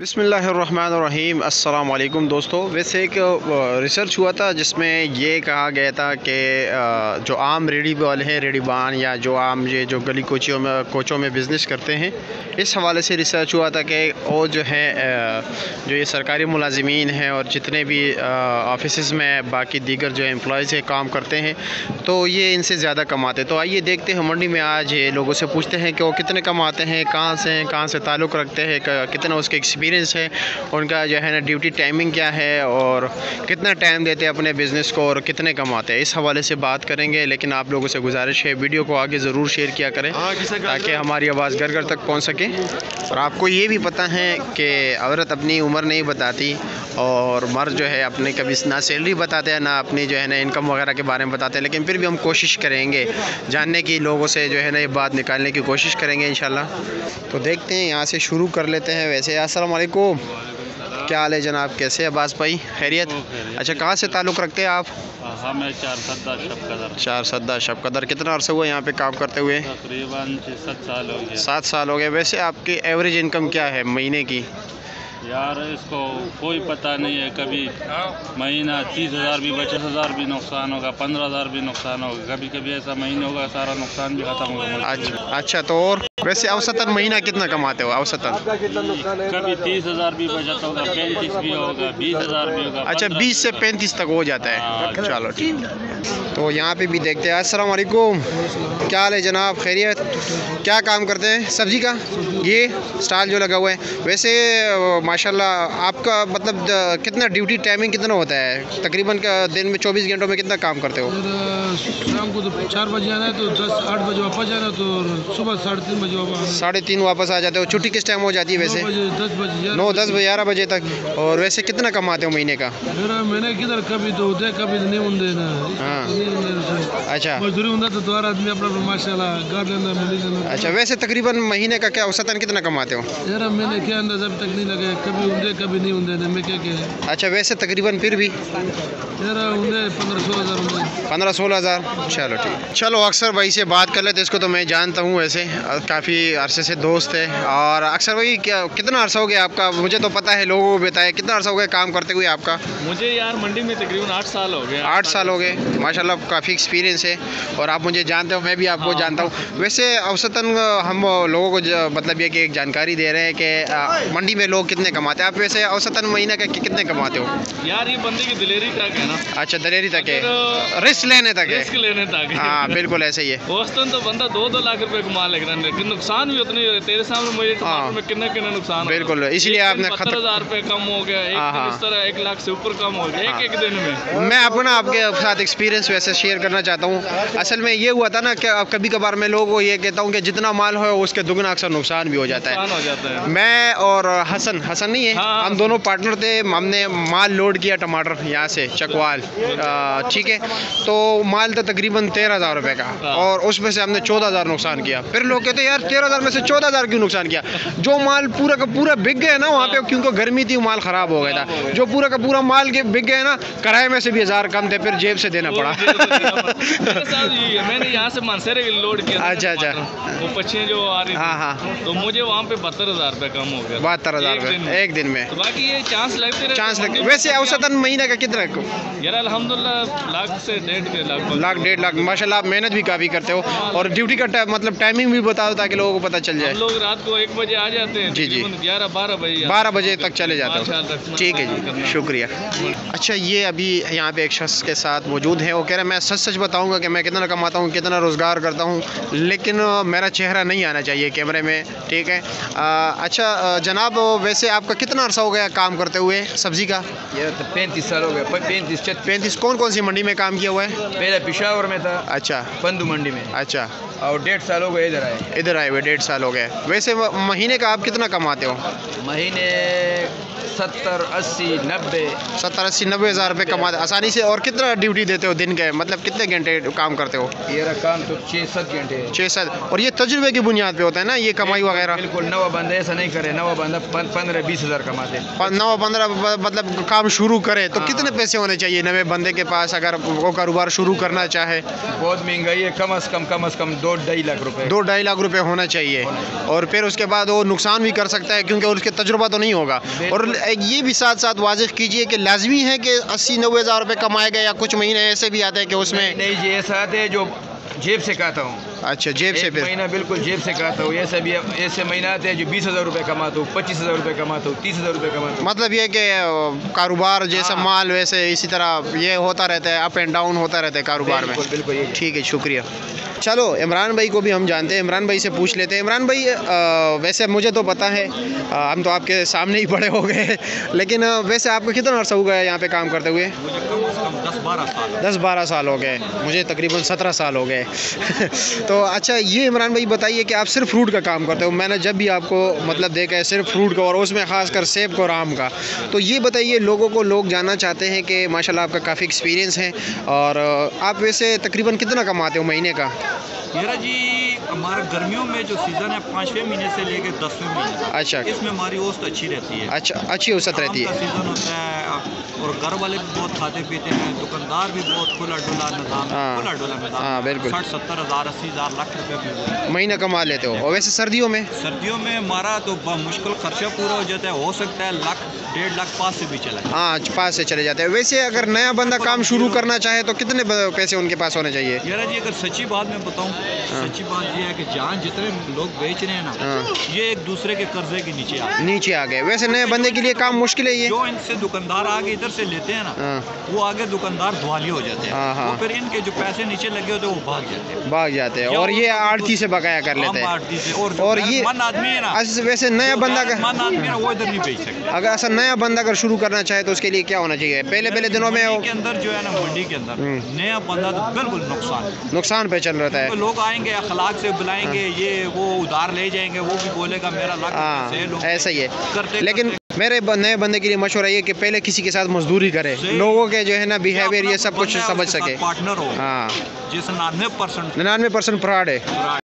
बिसमीम अल्लाम दोस्तों। वैसे एक रिसर्च हुआ था जिसमें ये कहा गया था कि जो आम रेडी वाले हैं रेडी बान या जो आम ये जो गली कोचियों में, कोचों में बिज़नेस करते हैं, इस हवाले से रिसर्च हुआ था कि वो जो है जो ये सरकारी मुलाजमीन हैं और जितने भी ऑफ़िस में बाकी दीगर जो एम्प्लॉज़ हैं, काम करते हैं तो ये इनसे ज़्यादा कमाते तो आइए देखते हैं, मंडी में आज ये लोगों से पूछते हैं कि वो कितने कमाते हैं, कहाँ से हैं, कहाँ से ताल्लुक़ रखते हैं कितना उसके एक्सपीरियंस एक्सपीरियंस है उनका जो है ना ड्यूटी टाइमिंग क्या है और कितना टाइम देते हैं अपने बिज़नेस को और कितने कमाते हैं। इस हवाले से बात करेंगे लेकिन आप लोगों से गुजारिश है वीडियो को आगे ज़रूर शेयर किया करें हाँ, ताकि हमारी आवाज़ घर घर तक पहुँच सके। और आपको ये भी पता है कि औरत अपनी उम्र नहीं बताती और मर्द जो है अपने कभी ना सैलरी बताते हैं ना अपनी जो है ना इनकम वगैरह के बारे में बताते हैं लेकिन फिर भी हम कोशिश करेंगे जानने की लोगों से जो है ना ये बात निकालने की कोशिश करेंगे इन तो देखते हैं यहाँ से शुरू कर लेते हैं वैसे असलम वालेकुम। क्या हाल है जनाब? कैसे अब्बास भाई? खैरियत? अच्छा कहाँ से ताल्लुक़ रखते हैं आप? हाँ मैं चार सद्दा शब कदर। चार सद्दा शब कदर। कितना अर्सा हुआ यहाँ पे काम करते हुए? तकरीबन सात साल हो गए सात साल हो गए। वैसे आपकी एवरेज इनकम क्या है महीने की? यार इसको कोई पता नहीं है। कभी महीना तीस हज़ार भी पचास हज़ार भी नुकसान होगा पंद्रह हज़ार भी नुकसान होगा। कभी कभी ऐसा महीने होगा सारा नुकसान भी खत्म होगा। अच्छा अच्छा तो और? वैसे औसतन महीना कितना कमाते हो? औसतन? कभी तीस हज़ार भी बचत होगा पैंतीस भी होगा बीस हज़ार भी होगा अच्छा बीस से पैंतीस तक हो जाता है। हाँ, चलो ठीक। तो यहाँ पे भी देखते हैं। अस्सलाम वालेकुम क्या हाल है जनाब? खैरियत। क्या काम करते हैं? सब्ज़ी का? ये स्टाल जो लगा हुआ है। वैसे माशाल्लाह आपका मतलब कितना ड्यूटी टाइमिंग कितना होता है? तकरीबन दिन में चौबीस घंटों में कितना काम करते हो? शाम को तो चार बजे आना है तो दस आठ बजे वापस जाना तो सुबह साढ़े तीन बजे साढ़े तीन वापस आ जाते हो। छुट्टी किस टाइम हो जाती है वैसे? नौ दस बजे। ग्यारह बजे तक। और वैसे कितना कमाते हो महीने का? महीने किधर कभी तो होते कभी तो नहीं होते ना। हाँ। अच्छा। मजदूरी होता तो द्वारा आदमी अपना माशाल्लाह अच्छा वैसे तकरीबन महीने का क्या औसतन कितना कमाते हो? यार मैंने क्या अंदाज़ा अभी तक नहीं लगा कभी होंगे कभी नहीं होंगे मैं क्या क्या अच्छा वैसे तकरीबन फिर भी? यार पंद्रह सोलह हज़ार पंद्रह सोलह हज़ार। चलो ठीक। चलो अक्सर भाई से बात कर लेते इसको तो मैं जानता हूँ वैसे। काफ़ी अरसे से दोस्त है और अक्सर वही क्या कितना अरसा हो गया आपका? मुझे तो पता है लोगों को बताया कितना अरसा हो गया काम करते हुए आपका? मुझे यार मंडी में तकरीबन आठ साल हो गए। आठ साल हो गए। माशाल्लाह काफ़ी एक्सपीरियंस है और आप मुझे जानते हो मैं भी आपको हाँ, जानता हूँ। वैसे औसतन हम लोगों को मतलब ये कि एक जानकारी दे रहे हैं कि मंडी में लोग कितने कमाते हैं। आप वैसे औसतन महीने का कितने कमाते हो? यार ये बंदे की दिलेरी तक है ना। अच्छा दिलेरी तक है। रिस्क लेने तक है। रिस्क लेने तक हाँ। बिल्कुल ऐसे ही है। औसतन तो बंदा दो दो लाख रुपए कमा लेगा लेकिन नुकसान भी उतने तेरे सामने मुझे हाँ। में कितने कितने नुकसान बिल्कुल इसलिए आपने सत्तर हज़ार रुपए कम हो गया एक हाँ, इस तरह एक लाख से ऊपर कम हो गया एक एक दिन में। मैं अपना आपके साथ एक्सपीरियंस वैसे शेयर करना चाहता हूँ। असल में ये हुआ था ना कि कभी कभार मैं लोगों को ये कहता हूँ कि जितना माल हो उसके दुगना अक्सर नुकसान भी हो जाता है। मैं और हसन हसन नहीं है हाँ, हम दोनों पार्टनर थे हमने माल लोड किया टमाटर यहाँ से चकवाल ठीक है? तो माल था तकरीबन तेरह हज़ार रुपये का हाँ। और उसमें से हमने चौदह हज़ार नुकसान किया। फिर लोग कहते यार तेरह हज़ार में से चौदह हज़ार क्यों नुकसान किया? जो माल पूरा का पूरा बिक गया ना वहाँ पे क्योंकि गर्मी थी माल ख़राब हो गया था। जो पूरा का पूरा माल बिक गया ना किराए में से भी हज़ार कम थे फिर जेब से देना पड़ा। मैंने यहाँ से मानसरे लोड किया अच्छा अच्छा। वो पक्षियाँ जो आ रही हाँ हाँ। तो मुझे वहाँ पे बहत्तर हज़ार रुपये कम हो गया बहत्तर हज़ार रुपये एक दिन में। तो बाकी ये चांस लगते चांस लगते वैसे औसतन महीने का कितना यार अल्हम्दुलिल्लाह लाख से डेढ़ लाख लाख डेढ़ लाख। माशाल्लाह आप मेहनत भी काफ़ी करते हो। और ड्यूटी का मतलब टाइमिंग भी बता दो ताकि लोगों को पता चल जाए। लोग रात को एक बजे आ जाते हैं जी जी। ग्यारह बारह बजे बारह बजे तक चले जाते हो। ठीक है जी शुक्रिया। अच्छा ये अभी यहाँ पे एक शख्स के साथ मौजूद है। वो कह रहे हैं मैं सच सच बताऊँगा कि मैं कितना कमाता हूँ कितना रोज़गार करता हूँ लेकिन मेरा चेहरा नहीं आना चाहिए कैमरे में। ठीक है। अच्छा जनाब वैसे आपका कितना अर्सा हो गया काम करते हुए सब्ज़ी का? ये तो पैंतीस साल हो गया पैंतीस पैंतीस कौन कौन सी मंडी में काम किया हुआ है? पहले पिशावर में था अच्छा। पंदू मंडी में। अच्छा। और डेढ़ साल हो गए इधर आए। इधर आए हुए डेढ़ साल हो गए। वैसे महीने का आप कितना कमाते हो? महीने सत्तर अस्सी नब्बे। सत्तर अस्सी नब्बे हज़ार रुपये कमाते आसानी से और कितना ड्यूटी देते हो दिन के? मतलब कितने घंटे काम करते हो? ये काम तो छः सात घंटे। छः सात और ये तजुर्बे की बुनियाद पे होता है ना ये कमाई वगैरह? बिल्कुल नवा बंदा ऐसा नहीं करे नवा बंदा पंद्रह बीस हज़ार कमाते हैं। प- नौ पंद्रह मतलब काम शुरू करे तो हाँ। कितने पैसे होने चाहिए नवे बंदे के पास अगर वो कारोबार शुरू करना चाहे? बहुत महँगाई है कम अज कम कम अज कम दो ढाई लाख रुपए। दो ढाई लाख रुपए होना चाहिए। और फिर उसके बाद वो नुकसान भी कर सकता है क्योंकि उसके तजुर्बा तो नहीं होगा। और एक ये भी साथ साथ वाजिफ कीजिए कि लाजमी है कि अस्सी नब्बे हज़ार रुपये कमाए गए या कुछ महीने ऐसे भी आते हैं कि उसमें नहीं जी ऐसा आते हैं जो जेब से कहता हूँ। अच्छा जेब से महीना बिल्कुल जेब से खाता हूँ। ऐसे भी ऐसे महीना आते हैं जो बीस हज़ार रुपये कमाता हूँ पच्चीस हज़ार रुपये कमाता हूँ तीस हज़ार रुपये कमाता हूँ। मतलब ये कि कारोबार जैसा हाँ। माल वैसे इसी तरह ये होता रहता है अप एंड डाउन होता रहता है कारोबार में। बिल्कुल ठीक है शुक्रिया। चलो इमरान भाई को भी हम जानते हैं इमरान भाई से पूछ लेते हैं। इमरान भाई वैसे मुझे तो पता है हम तो आपके सामने ही बड़े हो गए लेकिन वैसे आपको कितना अर्सा हो गया यहाँ पे काम करते हुए? मुझे कम से कम दस बारह साल दस बारह साल हो गए मुझे तकरीबन सत्रह साल हो गए। तो अच्छा ये इमरान भाई बताइए कि आप सिर्फ़ फ्रूट का काम करते हो। मैंने जब भी आपको मतलब देखा है सिर्फ़ फ्रूट का और उसमें खासकर सेब का और आम का। तो ये बताइए लोगों को लोग जानना चाहते हैं कि माशाल्लाह आपका काफ़ी एक्सपीरियंस है और आप वैसे तकरीबन कितना कमाते हो महीने का? मेरा जी हमारा गर्मियों में जो सीज़न है पाँचवें महीने से लेकर दसवें महीने अच्छा। इसमें हमारी औसत अच्छी रहती है। अच्छा अच्छी औसत रहती है। सीज़न होता है और घर वाले भी बहुत खाते पीते हैं दुकानदार भी बहुत खुला डुला निज़ाम हाँ। खुला डुला निज़ाम हाँ, बिल्कुल। साठ सत्तर हज़ार अस्सी हज़ार लाख रुपये महीना कमा लेते हो और वैसे सर्दियों में सर्दियों में हमारा तो मुश्किल खर्चा पूरा हो जाता है हो सकता है लाख डेढ़ लाख पास से भी चला हाँ। पास से चले जाते हैं। वैसे अगर नया बंदा काम शुरू करना चाहे तो कितने पैसे उनके पास होने चाहिए? यारा जी अगर सच्ची बात मैं बताऊँ सच्ची बात ये है कि जान जितने लोग बेच रहे हैं ना हाँ। ये एक दूसरे के कर्जे के नीचे आ नीचे आ गए। वैसे नए बंदे के लिए काम मुश्किल है ये। जो इनसे दुकानदार आगे इधर से लेते हैं ना हाँ। वो आगे दुकानदार दुआली हो जाते हैं। हाँ, हाँ। फिर इनके जो पैसे नीचे लगे होते हैं वो भाग जाते हैं। भाग जाते हैं और ये तो- आड़ती से बकाया कर लेते हैं। और ये मन आदमी है ना वैसे नया बंदा का मन आदमी है वो इधर नहीं बेच सकते। अगर ऐसा नया बंदा अगर शुरू करना चाहे तो उसके लिए क्या होना चाहिए? पहले पहले दिनों में के अंदर जो है ना मंडी के अंदर हम्म। नया बंदा तो बिल्कुल नुकसान नुकसान पे चल रहा है। लोग आएँगे अखलाक से बुलाएँगे ये वो उधार ले जाएँगे वो भी बोलेगा मेरा हाँ ऐसा ही है। लेकिन मेरे नए बंदे के लिए मशवरा ये कि पहले किसी के साथ मजदूरी करे। लोगों के जो है ना बिहेवियर ये सब कुछ समझ सके। पार्टनर हो हाँ। जिस नानवे परसेंट निन्यानवे परसेंट फ्रॉड है।